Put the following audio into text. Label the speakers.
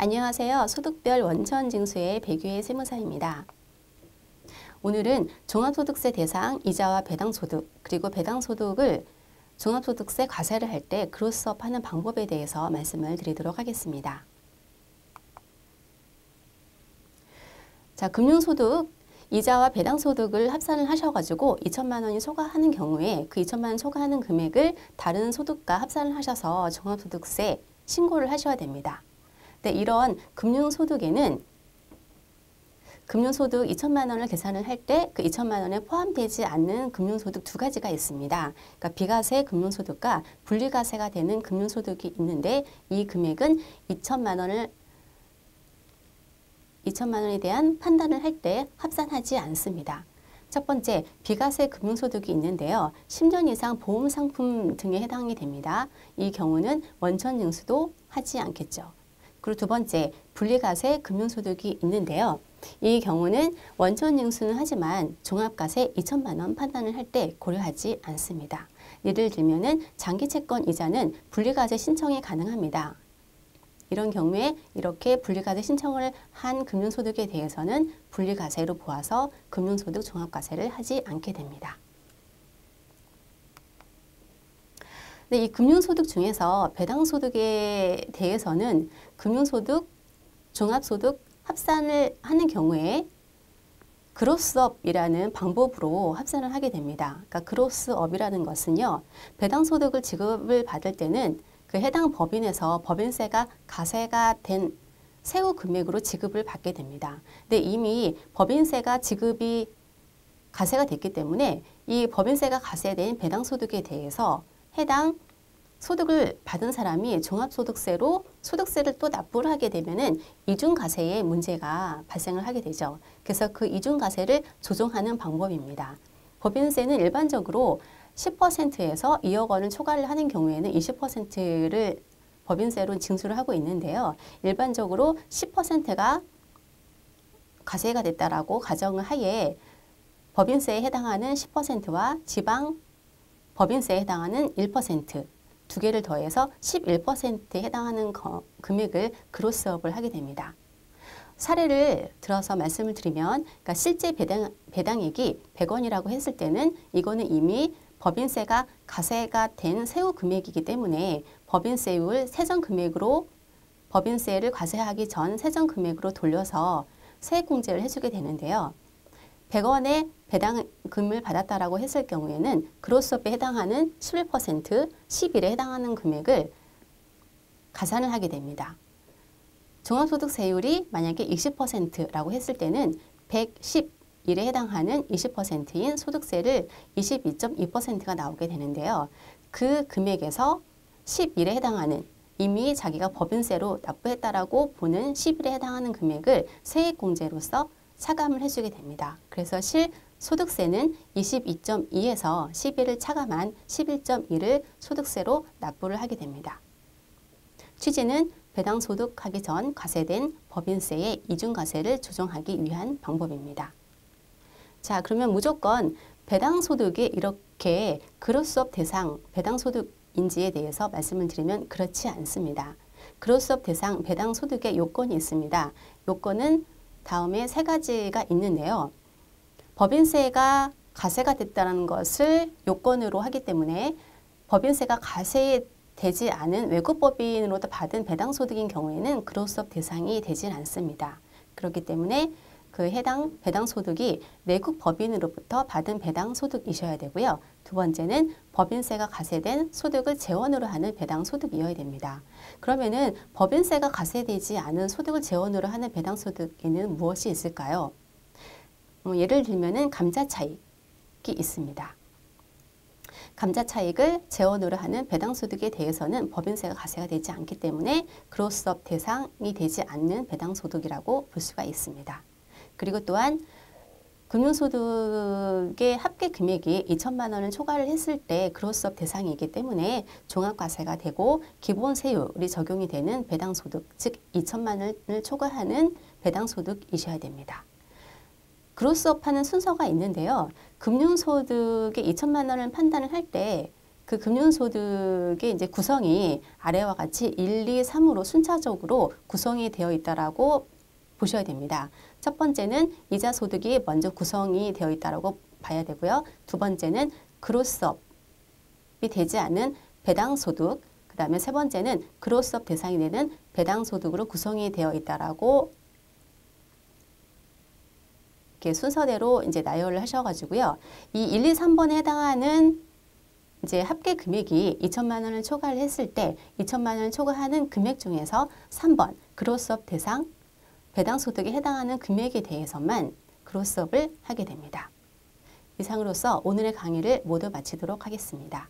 Speaker 1: 안녕하세요. 소득별 원천 징수의 배규의 세무사입니다. 오늘은 종합소득세 대상 이자와 배당소득 그리고 배당소득을 종합소득세 과세를 할 때 그로스업 하는 방법에 대해서 말씀을 드리도록 하겠습니다. 자, 금융소득 이자와 배당소득을 합산을 하셔가지고 2천만 원이 초과하는 경우에 그 2천만 원 초과하는 금액을 다른 소득과 합산을 하셔서 종합소득세 신고를 하셔야 됩니다. 네, 이런 금융소득에는 금융소득 2천만 원을 계산을 할 때 그 2천만 원에 포함되지 않는 금융소득 두 가지가 있습니다. 그러니까 비과세 금융소득과 분리과세가 되는 금융소득이 있는데 이 금액은 2천만 원을 2천만 원에 대한 판단을 할 때 합산하지 않습니다. 첫 번째, 비과세 금융소득이 있는데요. 10년 이상 보험상품 등에 해당이 됩니다. 이 경우는 원천징수도 하지 않겠죠. 그리고 두 번째, 분리과세 금융소득이 있는데요. 이 경우는 원천 징수는 하지만 종합과세 2천만 원 판단을 할 때 고려하지 않습니다. 예를 들면 장기 채권 이자는 분리과세 신청이 가능합니다. 이런 경우에 이렇게 분리과세 신청을 한 금융소득에 대해서는 분리과세로 보아서 금융소득 종합과세를 하지 않게 됩니다. 네, 이 금융소득 중에서 배당소득에 대해서는 금융소득, 종합소득 합산을 하는 경우에 그로스업이라는 방법으로 합산을 하게 됩니다. 그러니까 그로스업이라는 것은요. 배당소득을 지급을 받을 때는 그 해당 법인에서 법인세가 가세가 된 세후 금액으로 지급을 받게 됩니다. 근데 이미 법인세가 지급이 가세가 됐기 때문에 이 법인세가 가세된 배당소득에 대해서 해당 소득을 받은 사람이 종합소득세로 소득세를 또 납부를 하게 되면은 이중과세의 문제가 발생을 하게 되죠. 그래서 그 이중과세를 조정하는 방법입니다. 법인세는 일반적으로 10%에서 2억 원을 초과를 하는 경우에는 20%를 법인세로 징수를 하고 있는데요. 일반적으로 10%가 과세가 됐다라고 가정을 하에 법인세에 해당하는 10%와 지방 법인세에 해당하는 1% 두 개를 더해서 11%에 해당하는 거, 금액을 그로스업을 하게 됩니다. 사례를 들어서 말씀을 드리면 그러니까 실제 배당, 배당액이 100원이라고 했을 때는 이거는 이미 법인세가 가세가 된 세후 금액이기 때문에 법인세율 세전 금액으로 법인세를 과세하기 전 세전 금액으로 돌려서 세액공제를 해주게 되는데요. 100원의 배당금을 받았다라고 했을 경우에는 그로스업에 해당하는 11%, 10일에 해당하는 금액을 가산을 하게 됩니다. 종합소득세율이 만약에 20%라고 했을 때는 110 1에 해당하는 20%인 소득세를 22.2%가 나오게 되는데요. 그 금액에서 11에 해당하는 이미 자기가 법인세로 납부했다라고 보는 10일에 해당하는 금액을 세액공제로서 차감을 해주게 됩니다. 그래서 실 소득세는 22.2에서 11을 차감한 11.1을 소득세로 납부를 하게 됩니다. 취지는 배당 소득하기 전 과세된 법인세의 이중과세를 조정하기 위한 방법입니다. 자, 그러면 무조건 배당 소득이 이렇게 그로스업 대상 배당 소득인지에 대해서 말씀을 드리면 그렇지 않습니다. 그로스업 대상 배당 소득의 요건이 있습니다. 요건은 다음에 세 가지가 있는데요. 법인세가 가세가 됐다는 것을 요건으로 하기 때문에 법인세가 가세되지 않은 외국 법인으로부터 받은 배당소득인 경우에는 그로스업 대상이 되질 않습니다. 그렇기 때문에 그 해당 배당 소득이 외국 법인으로부터 받은 배당 소득이셔야 되고요. 두 번째는 법인세가 가세된 소득을 재원으로 하는 배당 소득이어야 됩니다. 그러면은 법인세가 가세되지 않은 소득을 재원으로 하는 배당 소득에는 무엇이 있을까요? 어, 예를 들면은 감자 차익이 있습니다. 감자 차익을 재원으로 하는 배당 소득에 대해서는 법인세가 가세가 되지 않기 때문에 그로스업 대상이 되지 않는 배당 소득이라고 볼 수가 있습니다. 그리고 또한 금융소득의 합계 금액이 2천만 원을 초과를 했을 때 그로스업 대상이기 때문에 종합과세가 되고 기본세율이 적용이 되는 배당소득, 즉 2천만 원을 초과하는 배당소득이셔야 됩니다. 그로스업 하는 순서가 있는데요. 금융소득의 2천만 원을 판단을 할 때 그 금융소득의 이제 구성이 아래와 같이 1, 2, 3으로 순차적으로 구성이 되어 있다라고 보셔야 됩니다. 첫 번째는 이자 소득이 먼저 구성이 되어 있다라고 봐야 되고요. 두 번째는 그로스업이 되지 않은 배당 소득, 그 다음에 세 번째는 그로스업 대상이 되는 배당 소득으로 구성이 되어 있다라고 이렇게 순서대로 이제 나열을 하셔가지고요. 이 1, 2, 3번에 해당하는 이제 합계 금액이 2천만 원을 초과를 했을 때 2천만 원을 초과하는 금액 중에서 3번 그로스업 대상 배당 소득에 해당하는 금액에 대해서만 그로스업을 하게 됩니다. 이상으로서 오늘의 강의를 모두 마치도록 하겠습니다.